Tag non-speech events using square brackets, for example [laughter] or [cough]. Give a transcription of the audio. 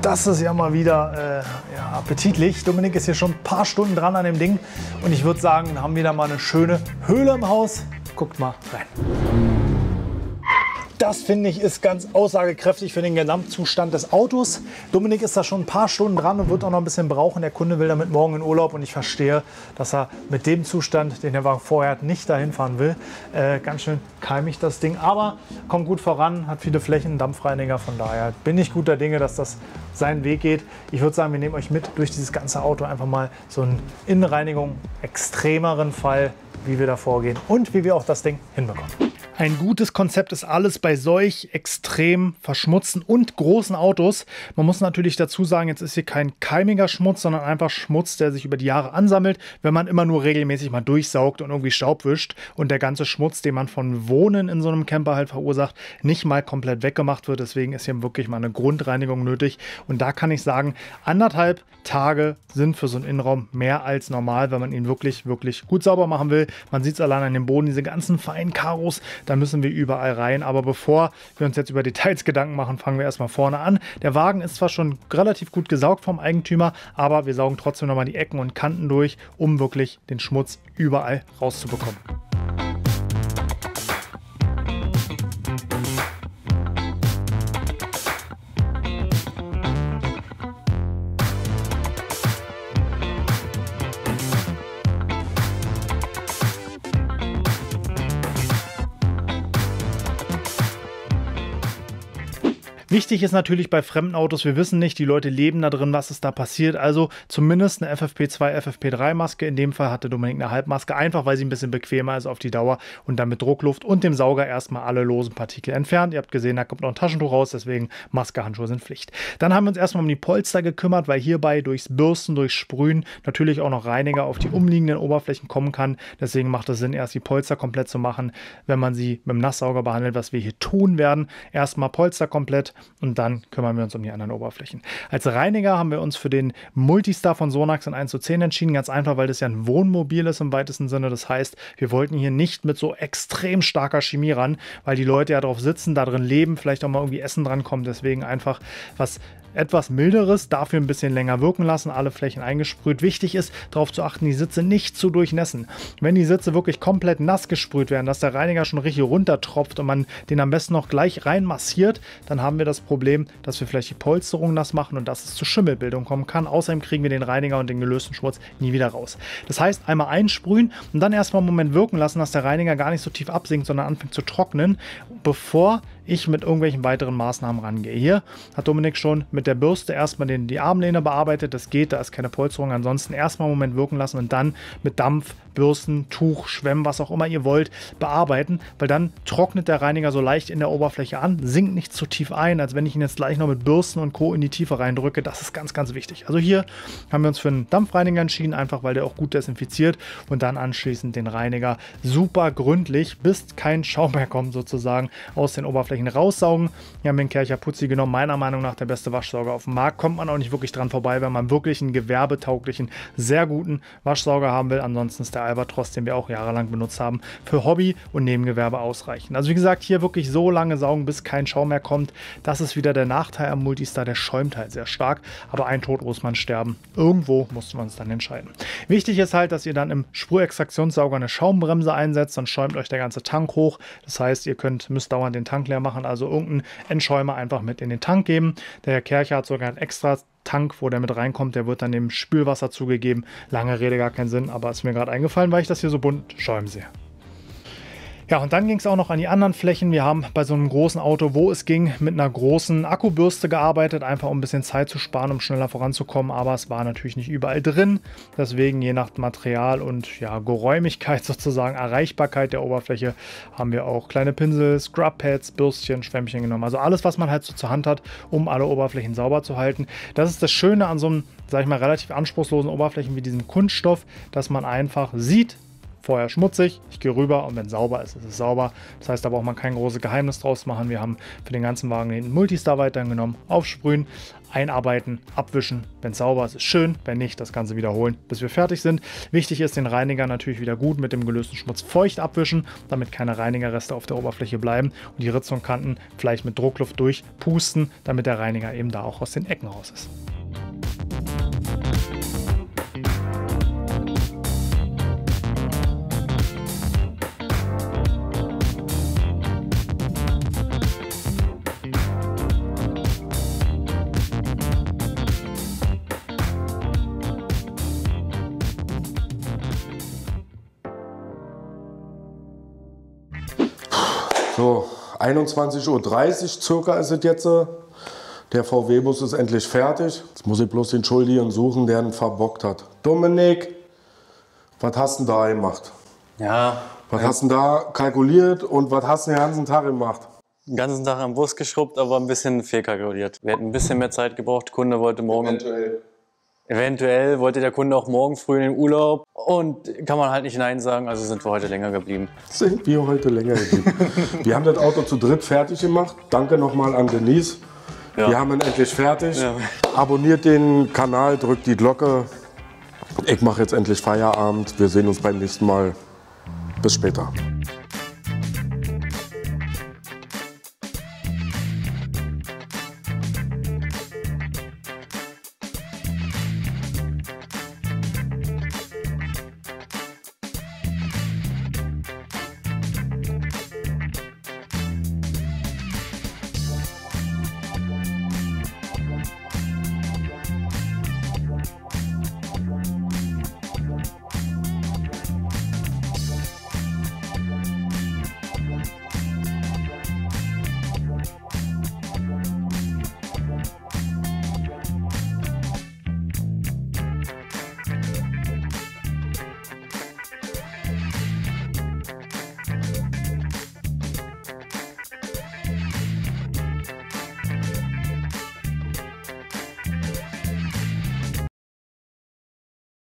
Das ist ja mal wieder äh, ja, appetitlich. Dominik ist hier schon ein paar Stunden dran an dem Ding. Und ich würde sagen, wir haben wieder mal eine schöne Höhle im Haus. Guckt mal rein. Das finde ich ist ganz aussagekräftig für den Gesamtzustand des Autos. Dominik ist da schon ein paar Stunden dran und wird auch noch ein bisschen brauchen. Der Kunde will damit morgen in Urlaub und ich verstehe, dass er mit dem Zustand, den der Wagen vorher hat, nicht dahin fahren will. Äh, ganz schön keimig das Ding, aber kommt gut voran, hat viele Flächen, Dampfreiniger. Von daher bin ich guter Dinge, dass das seinen Weg geht. Ich würde sagen, wir nehmen euch mit durch dieses ganze Auto einfach mal so einen Innenreinigung extremeren Fall, wie wir da vorgehen und wie wir auch das Ding hinbekommen. Ein gutes Konzept ist alles bei solch extrem verschmutzten und großen Autos. Man muss natürlich dazu sagen, jetzt ist hier kein keimiger Schmutz, sondern einfach Schmutz, der sich über die Jahre ansammelt, wenn man immer nur regelmäßig mal durchsaugt und irgendwie Staub wischt und der ganze Schmutz, den man von Wohnen in so einem Camper halt verursacht, nicht mal komplett weggemacht wird. Deswegen ist hier wirklich mal eine Grundreinigung nötig. Und da kann ich sagen, anderthalb Tage sind für so einen Innenraum mehr als normal, wenn man ihn wirklich, wirklich gut sauber machen will. Man sieht es allein an dem Boden, diese ganzen feinen Karos, da müssen wir überall rein. Aber bevor wir uns jetzt über Details Gedanken machen, fangen wir erstmal vorne an. Der Wagen ist zwar schon relativ gut gesaugt vom Eigentümer, aber wir saugen trotzdem nochmal die Ecken und Kanten durch, um wirklich den Schmutz überall rauszubekommen. Wichtig ist natürlich bei fremden Autos, wir wissen nicht, die Leute leben da drin, was ist da passiert. Also zumindest eine FFP2, FFP3-Maske. In dem Fall hatte Dominik eine Halbmaske, einfach weil sie ein bisschen bequemer ist auf die Dauer und dann mit Druckluft und dem Sauger erstmal alle losen Partikel entfernt. Ihr habt gesehen, da kommt noch ein Taschentuch raus, deswegen Maske, Handschuhe sind Pflicht. Dann haben wir uns erstmal um die Polster gekümmert, weil hierbei durchs Bürsten, durchs Sprühen natürlich auch noch Reiniger auf die umliegenden Oberflächen kommen kann. Deswegen macht es Sinn, erst die Polster komplett zu machen, wenn man sie mit dem Nasssauger behandelt, was wir hier tun werden. Erstmal Polster komplett und dann kümmern wir uns um die anderen Oberflächen. Als Reiniger haben wir uns für den Multistar von Sonax in 1 zu 10 entschieden. Ganz einfach, weil das ja ein Wohnmobil ist im weitesten Sinne. Das heißt, wir wollten hier nicht mit so extrem starker Chemie ran, weil die Leute ja drauf sitzen, da drin leben, vielleicht auch mal irgendwie Essen dran kommt. Deswegen einfach was etwas milderes, dafür ein bisschen länger wirken lassen, alle Flächen eingesprüht. Wichtig ist, darauf zu achten, die Sitze nicht zu durchnässen. Wenn die Sitze wirklich komplett nass gesprüht werden, dass der Reiniger schon richtig runtertropft und man den am besten noch gleich rein massiert, dann haben wir das Problem, dass wir vielleicht die Polsterung nass machen und dass es zu Schimmelbildung kommen kann. Außerdem kriegen wir den Reiniger und den gelösten Schmutz nie wieder raus. Das heißt, einmal einsprühen und dann erstmal einen Moment wirken lassen, dass der Reiniger gar nicht so tief absinkt, sondern anfängt zu trocknen, bevor ich mit irgendwelchen weiteren Maßnahmen rangehe. Hier hat Dominik schon mit der Bürste erstmal den, die Armlehne bearbeitet. Das geht, da ist keine Polsterung. Ansonsten erstmal einen Moment wirken lassen und dann mit Dampf, Bürsten, Tuch, Schwemmen, was auch immer ihr wollt, bearbeiten, weil dann trocknet der Reiniger so leicht in der Oberfläche an, sinkt nicht zu tief ein, als wenn ich ihn jetzt gleich noch mit Bürsten und Co. in die Tiefe reindrücke. Das ist ganz, ganz wichtig. Also hier haben wir uns für einen Dampfreiniger entschieden, einfach weil der auch gut desinfiziert und dann anschließend den Reiniger super gründlich, bis kein Schaum mehr kommt sozusagen aus den Oberflächen raussaugen. Wir haben den Kercher Putzi genommen. Meiner Meinung nach der beste Waschsauger auf dem Markt. Kommt man auch nicht wirklich dran vorbei, wenn man wirklich einen gewerbetauglichen, sehr guten Waschsauger haben will. Ansonsten ist der Albatros, den wir auch jahrelang benutzt haben, für Hobby und Nebengewerbe ausreichend. Also wie gesagt, hier wirklich so lange saugen, bis kein Schaum mehr kommt. Das ist wieder der Nachteil am Multistar. Der schäumt halt sehr stark. Aber ein Tod muss man sterben. Irgendwo musste man es dann entscheiden. Wichtig ist halt, dass ihr dann im Spurextraktionssauger eine Schaumbremse einsetzt. Dann schäumt euch der ganze Tank hoch. Das heißt, ihr könnt, müsst dauernd den Tank leer machen also irgendeinen Entschäumer einfach mit in den Tank geben. Der Herr Kercher hat sogar einen extra Tank, wo der mit reinkommt, der wird dann dem Spülwasser zugegeben. Lange Rede, gar keinen Sinn, aber ist mir gerade eingefallen, weil ich das hier so bunt schäumen sehe. Ja, und dann ging es auch noch an die anderen Flächen. Wir haben bei so einem großen Auto, wo es ging, mit einer großen Akkubürste gearbeitet, einfach um ein bisschen Zeit zu sparen, um schneller voranzukommen. Aber es war natürlich nicht überall drin. Deswegen, je nach Material und ja, Geräumigkeit [laughs] sozusagen, Erreichbarkeit der Oberfläche, haben wir auch kleine Pinsel, Scrub-Pads, Bürstchen, Schwämmchen genommen. Also alles, was man halt so zur Hand hat, um alle Oberflächen sauber zu halten. Das ist das Schöne an so einem, sag ich mal, relativ anspruchslosen Oberflächen wie diesem Kunststoff, dass man einfach sieht, vorher schmutzig, ich gehe rüber und wenn sauber ist, ist es sauber. Das heißt, da braucht man kein großes Geheimnis draus machen. Wir haben für den ganzen Wagen den Multistar weiterhin genommen, aufsprühen, einarbeiten, abwischen. Wenn es sauber ist, ist schön. Wenn nicht, das Ganze wiederholen, bis wir fertig sind. Wichtig ist, den Reiniger natürlich wieder gut mit dem gelösten Schmutz feucht abwischen, damit keine Reinigerreste auf der Oberfläche bleiben und die Ritze und Kanten vielleicht mit Druckluft durchpusten, damit der Reiniger eben da auch aus den Ecken raus ist. So, 21.30 Uhr circa ist es jetzt. Der VW-Bus ist endlich fertig. Jetzt muss ich bloß den Schuldigen suchen, der ihn verbockt hat. Dominik, was hast du da gemacht? Ja. Was hast du da kalkuliert und was hast du den ganzen Tag gemacht? Den ganzen Tag am Bus geschrubbt, aber ein bisschen fehlkalkuliert. Wir hätten ein bisschen mehr Zeit gebraucht. Der Kunde wollte morgen. Eventuell. Eventuell wollte der Kunde auch morgen früh in den Urlaub und kann man halt nicht Nein sagen, also sind wir heute länger geblieben. Sind wir heute länger geblieben. [laughs] wir haben das Auto zu dritt fertig gemacht. Danke nochmal an Denise. Ja. Wir haben ihn endlich fertig. Ja. Abonniert den Kanal, drückt die Glocke. Ich mache jetzt endlich Feierabend. Wir sehen uns beim nächsten Mal. Bis später.